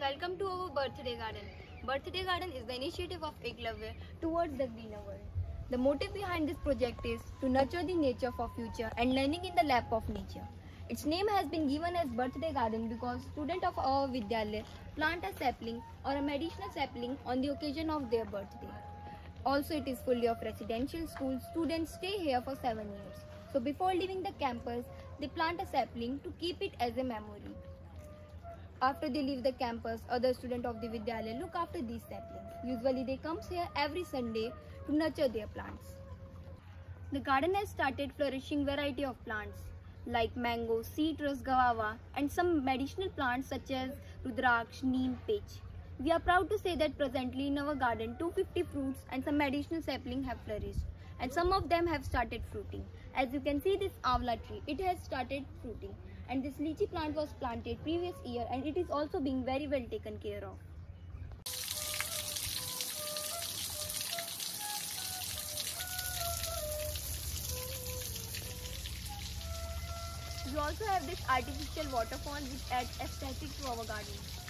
Welcome to our birthday garden. Birthday garden is the initiative of Eklavya towards the greener world. The motive behind this project is to nurture the nature for future and learning in the lap of nature. Its name has been given as birthday garden because students of our Vidyalaya plant a sapling or a medicinal sapling on the occasion of their birthday. Also, it is fully of residential school. Students stay here for seven years. So before leaving the campus, they plant a sapling to keep it as a memory. After they leave the campus, other students of the Vidyalaya look after these saplings. Usually they comes here every Sunday to nurture their plants. The garden has started flourishing variety of plants like mango, citrus, guava and some medicinal plants such as rudraksh, neem, pitch. We are proud to say that presently in our garden 250 fruits and some medicinal sapling have flourished and some of them have started fruiting. As you can see this avla tree, it has started fruiting and this lychee plant was planted previous year and it is also being very well taken care of. We also have this artificial waterfall which adds aesthetic to our garden.